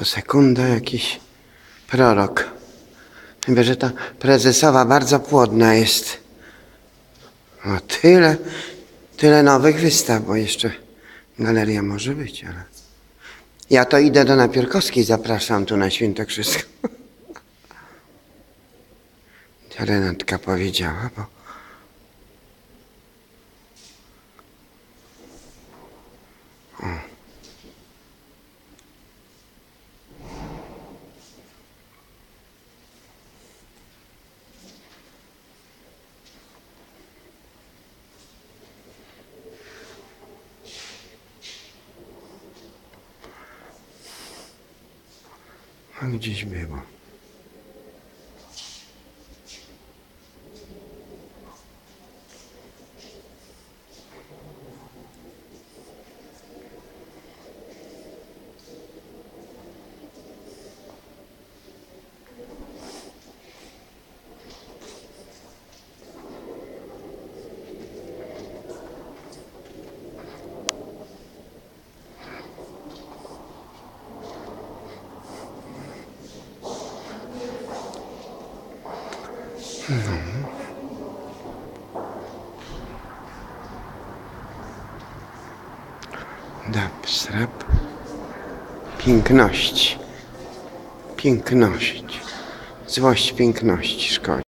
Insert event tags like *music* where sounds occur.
Co sekunda jakiś prorok. Chyba, że ta prezesowa bardzo płodna jest. O, tyle, tyle nowych wystaw, bo jeszcze galeria może być, ale... Ja to idę do Napierkowskiej, zapraszam tu na Świętokrzyską. *laughs* Renatka powiedziała, bo... 还能继续吗？Dab, srab. Piękności. Piękności. Złość piękności szkodzi.